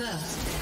First.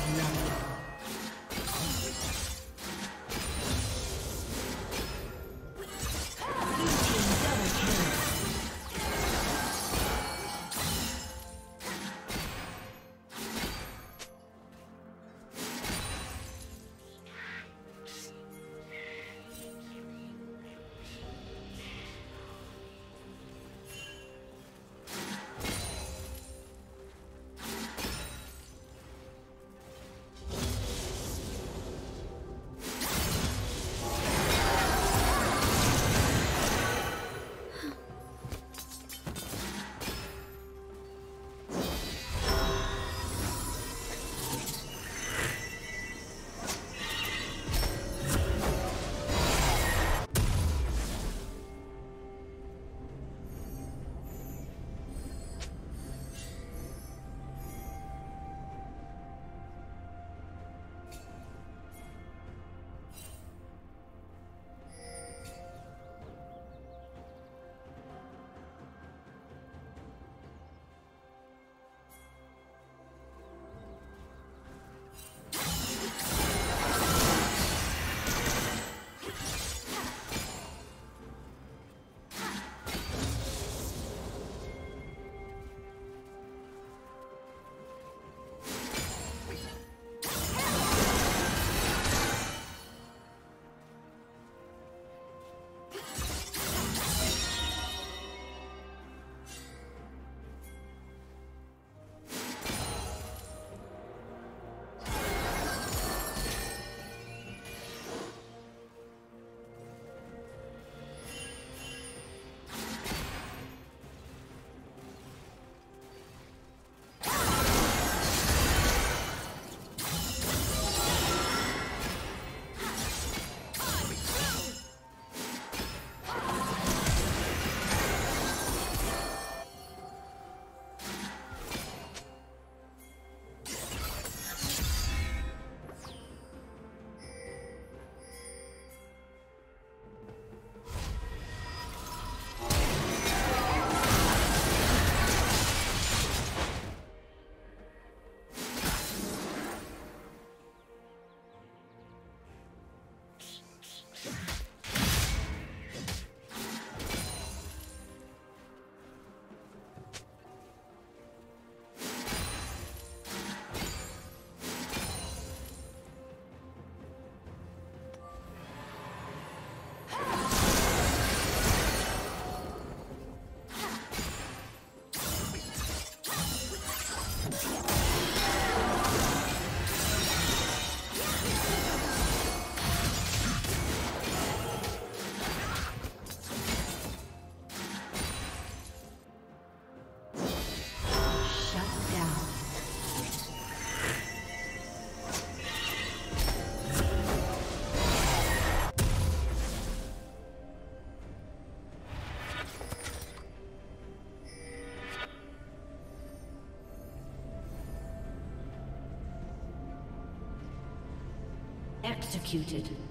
Executed.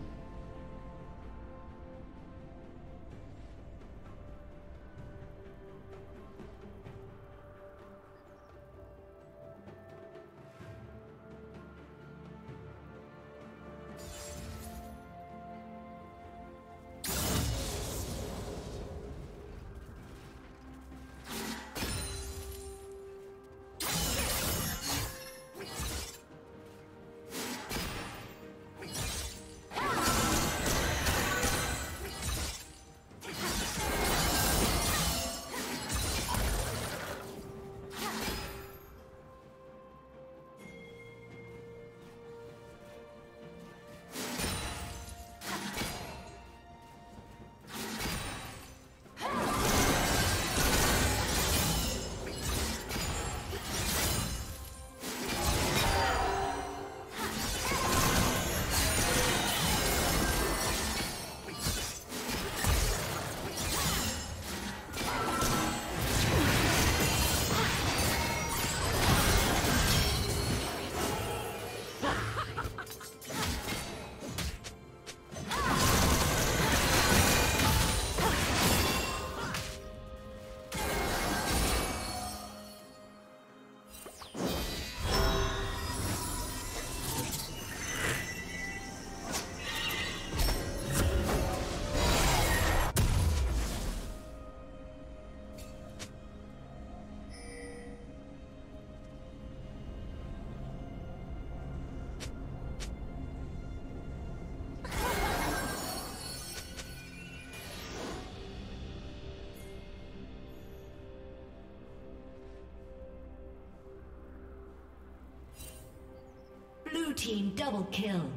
Team double kill.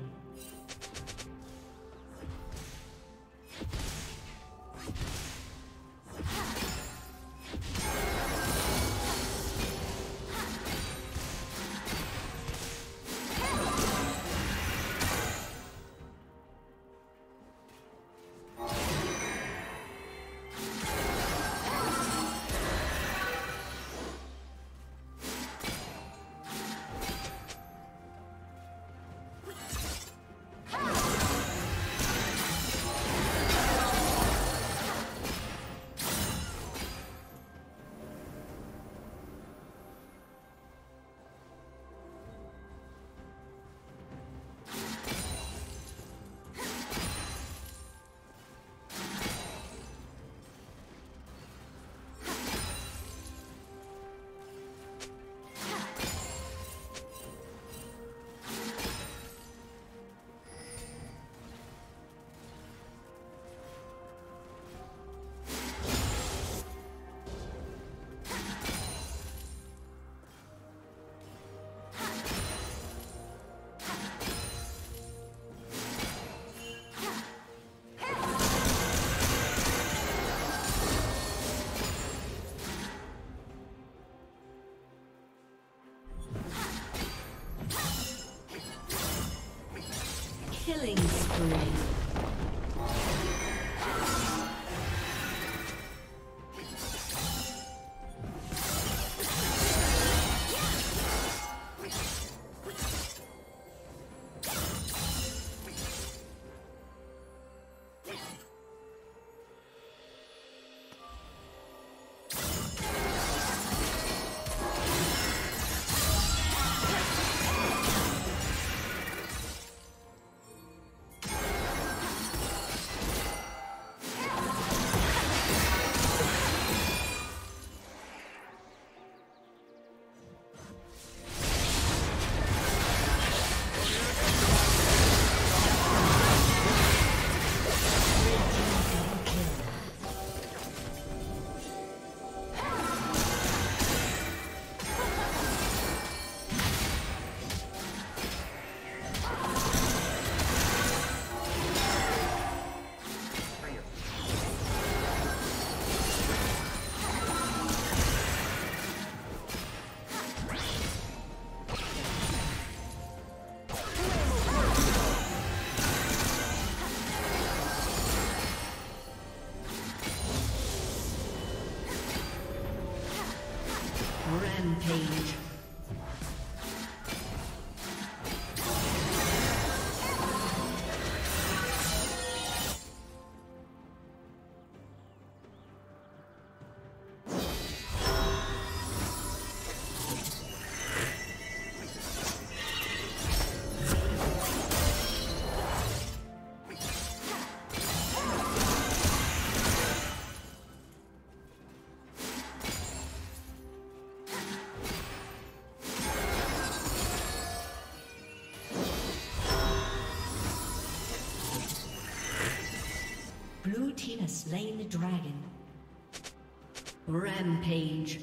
Killing spree. Slain the dragon. Rampage.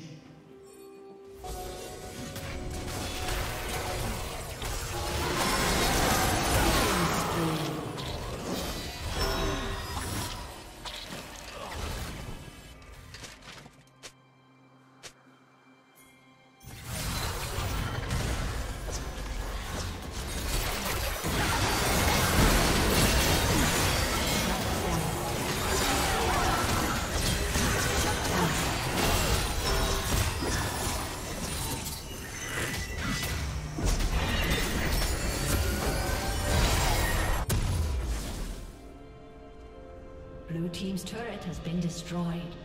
Destroyed.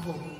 Unstoppable.